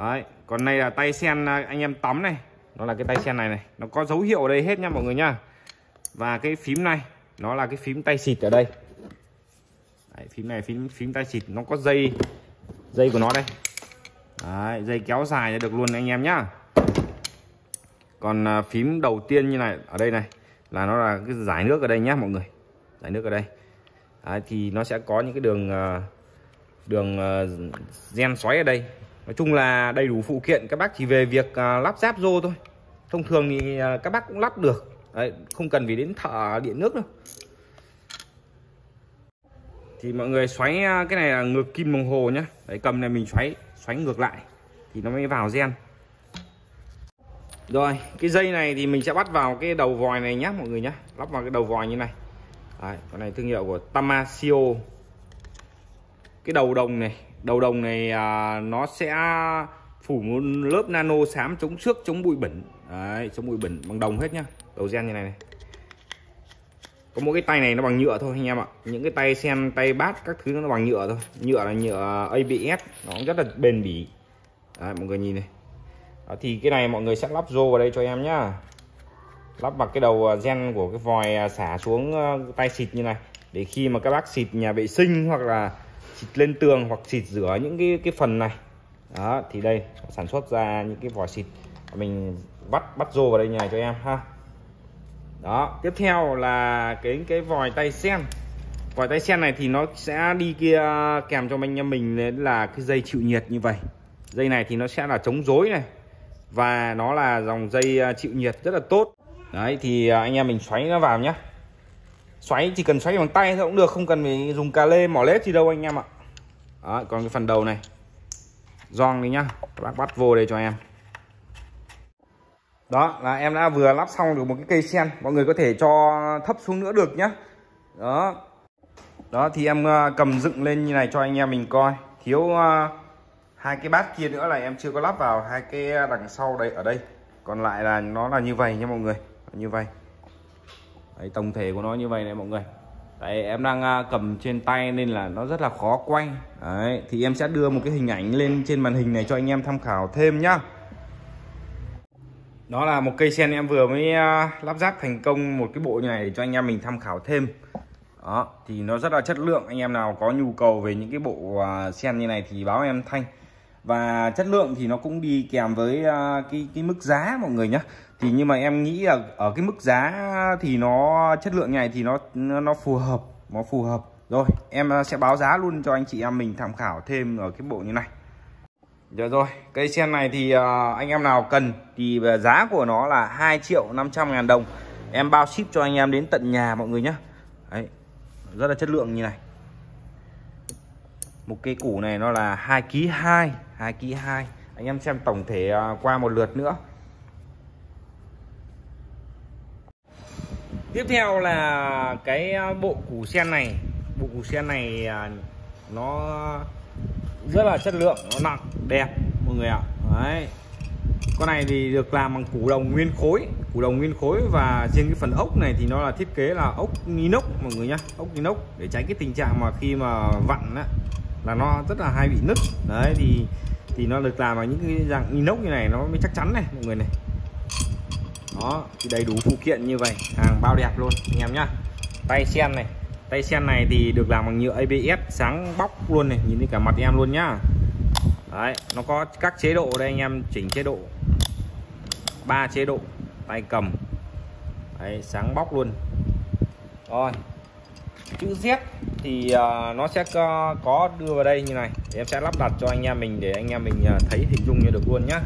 Speaker 1: đấy, còn này là tay sen à, anh em tắm này. Nó là cái tay sen này này. Nó có dấu hiệu ở đây hết nha mọi người nha và cái phím này nó là cái phím tay xịt ở đây. Đấy, phím này phím phím tay xịt nó có dây dây của nó đây. Đấy, dây kéo dài được luôn anh em nhá. Còn à, phím đầu tiên như này ở đây này là nó là cái giải nước ở đây nhá mọi người. Giải nước ở đây. Đấy, thì nó sẽ có những cái đường à, đường gen xoáy ở đây nói chung là đầy đủ phụ kiện các bác chỉ về việc à, lắp ráp rô thôi. Thông thường thì à, các bác cũng lắp được. Đấy, không cần phải đến thợ điện nước đâu. Thì mọi người xoáy à, cái này là ngược kim đồng hồ nhá. Đấy cầm này mình xoáy xoáy ngược lại thì nó mới vào gen. Rồi cái dây này thì mình sẽ bắt vào cái đầu vòi này nhá mọi người nhá. Lắp vào cái đầu vòi như này. Đấy, con này thương hiệu của Tamasio. Cái đầu đồng này đầu đồng này à, nó sẽ phủ một lớp nano xám chống xước chống bụi bẩn. Đấy chống bụi bẩn bằng đồng hết nhá. Đầu gen như này này. Có một cái tay này nó bằng nhựa thôi anh em ạ. Những cái tay sen tay bát các thứ nó bằng nhựa thôi. Nhựa là nhựa ABS nó cũng rất là bền bỉ. Đấy, mọi người nhìn này. Đó, thì cái này mọi người sẽ lắp rô vào đây cho em nhá. Lắp vào cái đầu à, gen của cái vòi à, xả xuống à, tay xịt như này. Để khi mà các bác xịt nhà vệ sinh hoặc là xịt lên tường hoặc xịt rửa những cái cái phần này. Đó, thì đây, sản xuất ra những cái vòi xịt. Mình bắt bắt rô vào đây nhà cho em ha. Đó, tiếp theo là cái cái vòi tay sen. Vòi tay sen này thì nó sẽ đi kia, kèm cho anh em mình là cái dây chịu nhiệt như vậy. Dây này thì nó sẽ là chống rối này. Và nó là dòng dây à, chịu nhiệt rất là tốt. Đấy, thì à, anh em mình xoáy nó vào nhé xoáy chỉ cần xoáy bằng tay thôi cũng được không cần phải dùng cà lê mỏ lết gì đâu anh em ạ. Đó, còn cái phần đầu này. Giòn đi nhá các bác bắt vô đây cho em. Đó là em đã vừa lắp xong được một cái cây sen mọi người có thể cho thấp xuống nữa được nhá. Đó. Đó thì em ờ, cầm dựng lên như này cho anh em mình coi. Thiếu ờ, hai cái bát kia nữa là em chưa có lắp vào hai cái đằng sau đây ở đây. Còn lại là nó là như vậy nha mọi người như vậy đấy, tổng thể của nó như vậy này mọi người. Đấy, em đang à, cầm trên tay nên là nó rất là khó quay. Đấy, thì em sẽ đưa một cái hình ảnh lên trên màn hình này cho anh em tham khảo thêm nhá. Đó là một cây sen em vừa mới à, lắp ráp thành công một cái bộ như này để cho anh em mình tham khảo thêm. Đó thì nó rất là chất lượng. Anh em nào có nhu cầu về những cái bộ à, sen như này thì báo em thanh. Và chất lượng thì nó cũng đi kèm với cái cái mức giá mọi người nhé thì nhưng mà em nghĩ là ở cái mức giá thì nó chất lượng này thì nó nó phù hợp nó phù hợp. Rồi em à, sẽ báo giá luôn cho anh chị em mình tham khảo thêm ở cái bộ như này. Rồi rồi, cây sen này thì à, anh em nào cần thì à, giá của nó là 2 triệu 500 ngàn đồng. Em bao ship cho anh em đến tận nhà mọi người nhé Đấy, rất là chất lượng như này. Một cây củ này nó là 2 kg 2 2 kg 2 Anh em xem tổng thể qua một lượt nữa. Tiếp theo là cái ờ, bộ củ sen này. Bộ củ sen này à, nó rất là chất lượng, nó nặng, đẹp, mọi người ạ. Đấy. Con này thì được làm bằng củ đồng nguyên khối, củ đồng nguyên khối và trên cái phần ốc này thì nó là thiết kế là ốc inox, mọi người nhá. Ốc inox để tránh cái tình trạng mà khi mà vặn á, là nó rất là hay bị nứt. Đấy, thì thì nó được làm bằng những cái dạng inox như này, nó mới chắc chắn này, mọi người này đó thì đầy đủ phụ kiện như vậy hàng bao đẹp luôn anh em nhá. Tay sen này tay sen này thì được làm bằng nhựa ABS sáng bóc luôn này nhìn thấy cả mặt em luôn nhá. Đấy nó có các chế độ đây anh em chỉnh chế độ. Ba chế độ tay cầm. Đấy, sáng bóc luôn. Rồi chữ Z thì uh, nó sẽ có, có đưa vào đây như này. Em sẽ lắp đặt cho anh em mình để anh em mình uh, thấy hình dung như được luôn nhá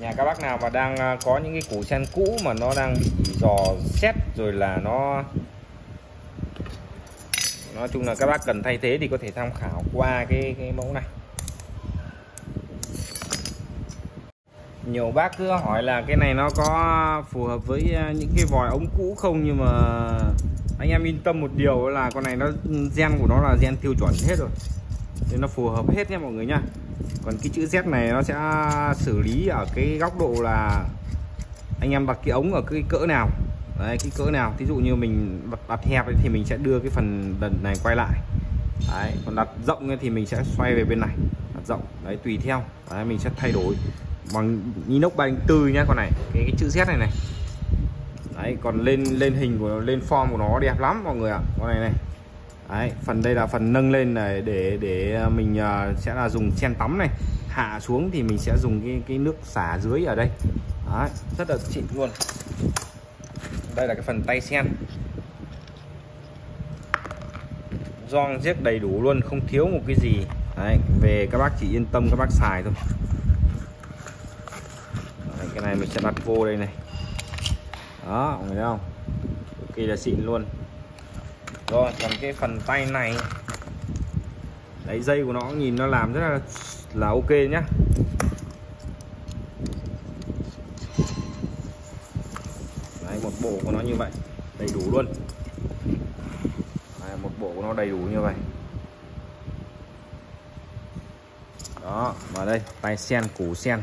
Speaker 1: nhà các bác nào mà đang à, có những cái củ sen cũ mà nó đang bị dò xét rồi là nó, nói chung là các bác cần thay thế thì có thể tham khảo qua cái cái mẫu này. Nhiều bác cứ hỏi là cái này nó có phù hợp với à, những cái vòi ống cũ không? Nhưng mà anh em yên tâm một điều là con này nó gen của nó là gen tiêu chuẩn hết rồi. Nên nó phù hợp hết nha mọi người nha còn cái chữ Z này nó sẽ xử lý ở cái góc độ là anh em đặt cái ống ở cái cỡ nào. Đấy cái cỡ nào. Thí dụ như mình đặt, đặt hẹp thì mình sẽ đưa cái phần đần này quay lại. Đấy, còn đặt rộng thì mình sẽ xoay về bên này. Đặt rộng đấy tùy theo. Đấy, mình sẽ thay đổi bằng inox 304 nhá con này. Cái, cái chữ Z này này. Đấy còn lên lên hình của lên form của nó đẹp lắm mọi người ạ. Con này này đấy phần đây là phần nâng lên này để để à, mình à, sẽ là dùng chen tắm này. Hạ xuống thì mình sẽ dùng cái cái nước xả dưới ở đây. Đấy, rất là xịn luôn. Đây là cái phần tay sen gioăng giếc đầy đủ luôn không thiếu một cái gì. Đấy, về các bác chỉ yên tâm các bác xài thôi. Đấy, cái này mình sẽ đặt vô đây này. Đó người thấy không? Cực kỳ là xịn luôn rồi còn cái phần tay này. Đấy dây của nó nhìn nó làm rất là là ok nhá. Đấy một bộ của nó như vậy đầy đủ luôn. Đấy, một bộ của nó đầy đủ như vậy. Đó và đây tay sen củ sen.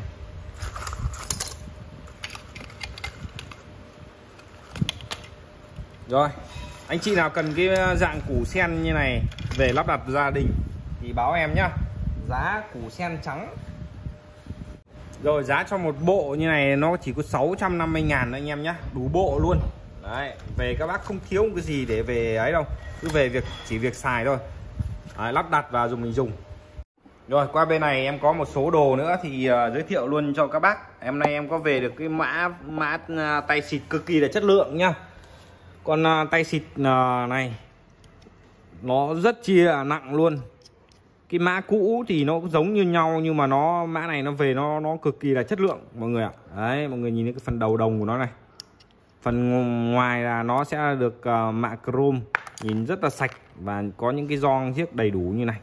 Speaker 1: Rồi anh chị nào cần cái ờ, dạng củ sen như này về lắp đặt gia đình thì báo em nhá. Giá củ sen trắng. Rồi giá cho một bộ như này nó chỉ có 650 ngàn anh em nhá. Đủ bộ luôn. Đấy về các bác không thiếu một cái gì để về ấy đâu. Cứ về việc chỉ việc xài thôi. Đấy, lắp đặt và dùng mình dùng. Rồi qua bên này em có một số đồ nữa thì uh, giới thiệu luôn cho các bác. Em nay em có về được cái mã mã uh, tay xịt cực kỳ là chất lượng nhá con uh, tay xịt uh, này nó rất chia nặng luôn. Cái mã cũ thì nó cũng giống như nhau nhưng mà nó mã này nó về nó nó cực kỳ là chất lượng mọi người ạ. Đấy mọi người nhìn thấy cái phần đầu đồng của nó này. Phần ngoài là nó sẽ được uh, mạ chrome nhìn rất là sạch và có những cái gioăng chiếc đầy đủ như này.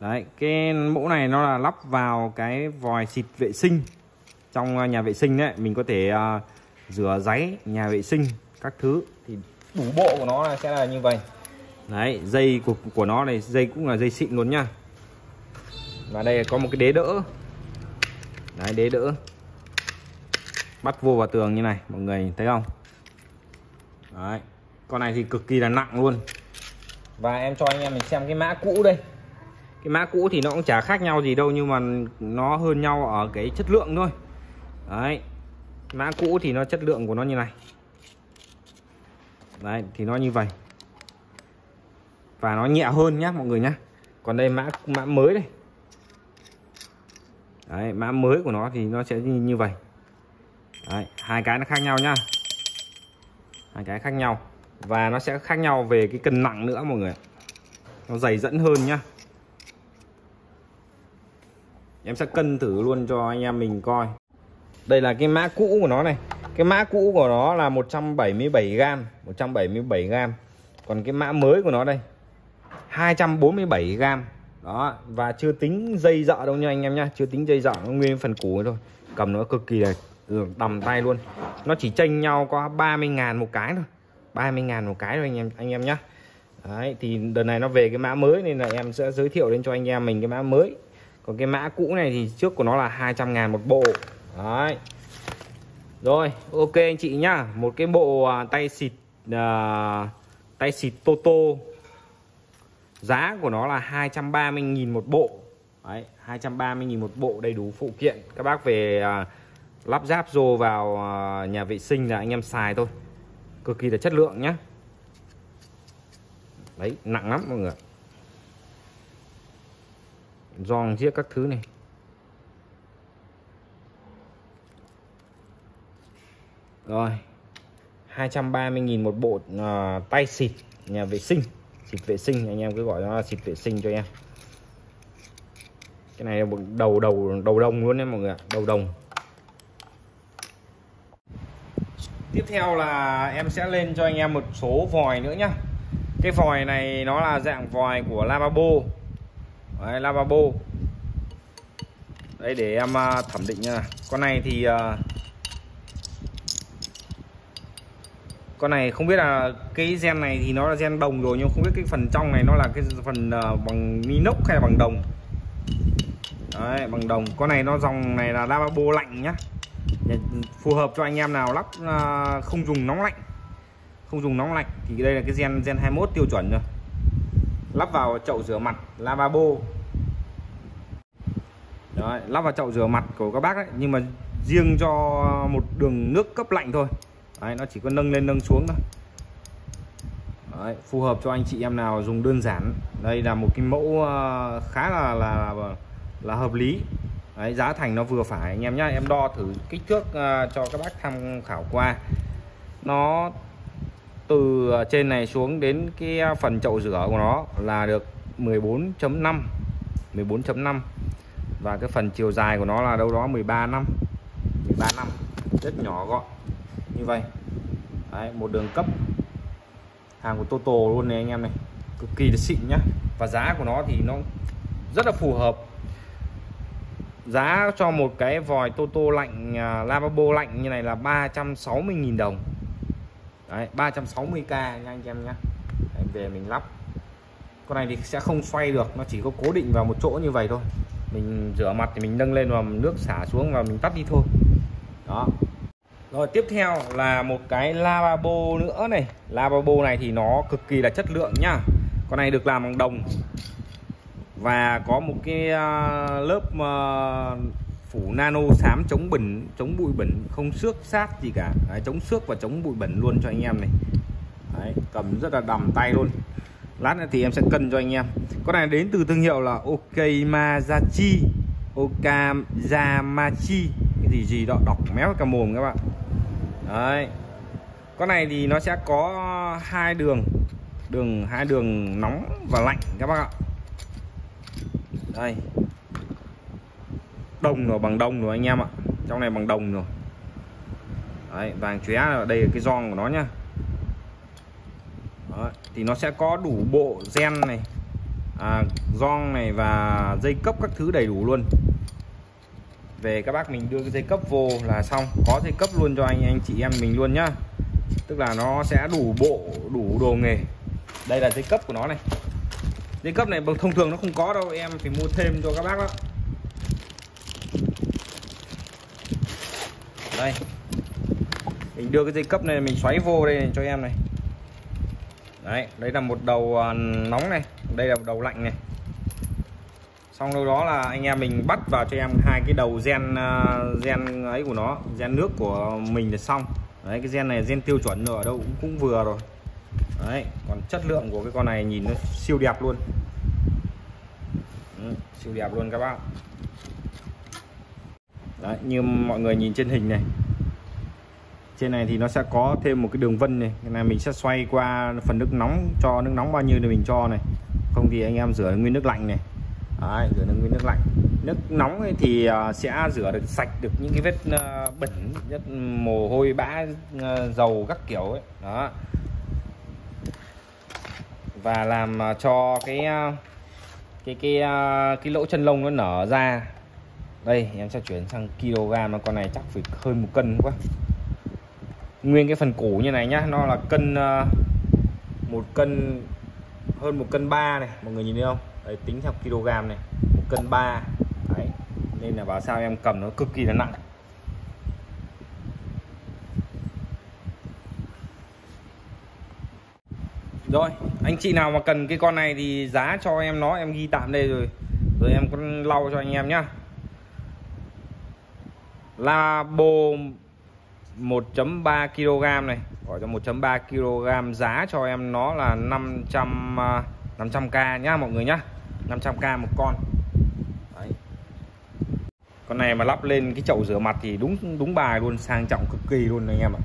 Speaker 1: Đấy cái mẫu này nó là lắp vào cái vòi xịt vệ sinh. Trong nhà vệ sinh đấy mình có thể uh, rửa giấy, nhà vệ sinh, các thứ thì đủ bộ của nó sẽ là như vậy. Đấy, dây của của nó này, dây cũng là dây xịn luôn nhá và đây có một cái đế đỡ. Đấy, đế đỡ. Bắt vô vào tường như này, mọi người thấy không? Đấy, con này thì cực kỳ là nặng luôn. Và em cho anh em mình xem cái mã cũ đây. Cái mã cũ thì nó cũng chả khác nhau gì đâu, nhưng mà nó hơn nhau ở cái chất lượng thôi. Đấy mã cũ thì nó chất lượng của nó như này. Đấy thì nó như vậy. Và nó nhẹ hơn nhá mọi người nhá. Còn đây mã mã mới đây. Đấy mã mới của nó thì nó sẽ như, như vậy. Đấy, hai cái nó khác nhau nhá. Hai cái khác nhau. Và nó sẽ khác nhau về cái cân nặng nữa mọi người nó dày dẫn hơn nhá. Em sẽ cân thử luôn cho anh em mình coi đây là cái mã cũ của nó này. Cái mã cũ của nó là 177 gram 177 gram. Còn cái mã mới của nó đây 247 gram. Đó và chưa tính dây dọ đâu nha anh em nhá. Chưa tính dây dọ nó nguyên phần củ thôi. Cầm nó cực kỳ là ừ, đầm tay luôn. Nó chỉ chênh nhau có 30 ngàn một cái thôi. 30 ngàn một cái thôi anh em anh em nhá. Đấy, thì đợt này nó về cái mã mới nên là em sẽ giới thiệu đến cho anh em mình cái mã mới. Còn cái mã cũ này thì trước của nó là 200 ngàn một bộ. Đấy. Rồi ok anh chị nhá. Một cái bộ à, tay xịt uh, tay xịt Toto. Giá của nó là 230.000 một bộ. Đấy, 230.000 một bộ đầy đủ phụ kiện. Các bác về à, lắp ráp rô vào à, nhà vệ sinh là anh em xài thôi. Cực kỳ là chất lượng nhá. Đấy nặng lắm mọi người giòn chiếc các thứ này. Rồi. 230.000 một bộ uh, tay xịt nhà vệ sinh. Xịt vệ sinh anh em cứ gọi nó là xịt vệ sinh cho em cái này là đầu đầu đầu đồng luôn em mọi người ạ đầu đồng. Tiếp theo là em sẽ lên cho anh em một số vòi nữa nhá. Cái vòi này nó là dạng vòi của lavabo. Đấy, lavabo. Đây để em à, thẩm định nha. Con này thì uh, con này không biết là cái gen này thì nó là gen đồng rồi nhưng không biết cái phần trong này nó là cái phần à, bằng inox hay là bằng đồng. Đấy, bằng đồng. Con này nó dòng này là lavabo lạnh nhá. Phù hợp cho anh em nào lắp ờ, không dùng nóng lạnh. Không dùng nóng lạnh thì đây là cái gen gen 21 tiêu chuẩn rồi. Lắp vào chậu rửa mặt lavabo. Đấy, lắp vào chậu rửa mặt của các bác ấy nhưng mà riêng cho một đường nước cấp lạnh thôi. Đấy, nó chỉ có nâng lên nâng xuống thôi. Đấy, phù hợp cho anh chị em nào dùng đơn giản. Đây là một cái mẫu ờ, khá là là là hợp lý. Đấy, giá thành nó vừa phải. Anh em nhá em đo thử kích thước ờ, cho các bác tham khảo qua. Nó từ trên này xuống đến cái phần chậu rửa của nó là được 14.5 14.5 và cái phần chiều dài của nó là đâu đó 13 năm 13 năm. Rất nhỏ gọn như vậy. Đấy, một đường cấp. Hàng của Toto luôn này anh em này. Cực kỳ là xịn nhá. Và giá của nó thì nó rất là phù hợp. Giá cho một cái vòi Toto lạnh uh, lavabo lạnh như này là 360.000 đồng. Đấy, 360k nha anh em nhé Đấy, về mình lắp. Con này thì sẽ không xoay được nó chỉ có cố định vào một chỗ như vậy thôi. Mình rửa mặt thì mình nâng lên và nước xả xuống và mình tắt đi thôi rồi tiếp theo là một cái lavabo nữa này. Lavabo này thì nó cực kỳ là chất lượng nhá con này được làm bằng đồng. Và có một cái à, lớp à, phủ nano xám chống bẩn chống bụi bẩn không xước sát gì cả. Đấy, chống xước và chống bụi bẩn luôn cho anh em này. Đấy, cầm rất là đầm tay luôn. Lát nữa thì em sẽ cân cho anh em. Con này đến từ thương hiệu là Okamazachi. Okamazachi. Cái gì gì đó đọc méo cả mồm các bạn đấy. Con này thì nó sẽ có hai đường. Đường hai đường nóng và lạnh các bác ạ. Đây. Đồng rồi bằng đồng rồi anh em ạ. Trong này bằng đồng rồi. Đấy vàng chóe ở đây là cái giòn của nó nhá. Đấy, thì nó sẽ có đủ bộ gen này à, giòn này và dây cấp các thứ đầy đủ luôn về các bác mình đưa cái dây cấp vô là xong. Có dây cấp luôn cho anh anh chị em mình luôn nhá. Tức là nó sẽ đủ bộ, đủ đồ nghề. Đây là dây cấp của nó này. Dây cấp này thông thường nó không có đâu, em phải mua thêm cho các bác đó. Đây. Mình đưa cái dây cấp này, mình xoáy vô đây này cho em này. Đấy đấy là một đầu à, nóng này. Đây là một đầu lạnh này xong đâu đó là anh em mình bắt vào cho em hai cái đầu gen uh, gen ấy của nó gen nước của mình là xong. Đấy cái gen này gen tiêu chuẩn rồi ở đâu cũng, cũng vừa rồi. Đấy còn chất lượng của cái con này nhìn nó siêu đẹp luôn. Ừ, siêu đẹp luôn các bạn Đấy, như mọi người nhìn trên hình này. Trên này thì nó sẽ có thêm một cái đường vân này. Cái này mình sẽ xoay qua phần nước nóng cho nước nóng bao nhiêu thì mình cho này. Không thì anh em rửa nguyên nước lạnh này. Đấy, rửa nguyên nước lạnh. Nước nóng thì ờ, sẽ rửa được sạch được những cái vết ờ, bẩn nhất mồ hôi bã ờ, dầu các kiểu ấy. Đó. Và làm cho cái cái cái cái lỗ chân lông nó nở ra. Đây em sẽ chuyển sang kg mà con này chắc phải hơn một cân quá. Nguyên cái phần cổ như này nhá nó là cân một cân hơn một cân ba này mọi người nhìn thấy không? Đấy, tính theo kg này, một cân ba. Đấy, nên là bảo sao em cầm nó cực kỳ là nặng. Rồi, anh chị nào mà cần cái con này thì giá cho em nó, em ghi tạm đây rồi. Rồi em con lau cho anh em nhá. Labo 1.3 kg này. Gọi cho 1.3 kg giá cho em nó là 500 500k à, nhá mọi người nhá. 500k một con Đấy. con này mà lắp lên cái chậu rửa mặt thì đúng đúng bài luôn, sang trọng cực kỳ luôn anh em ạ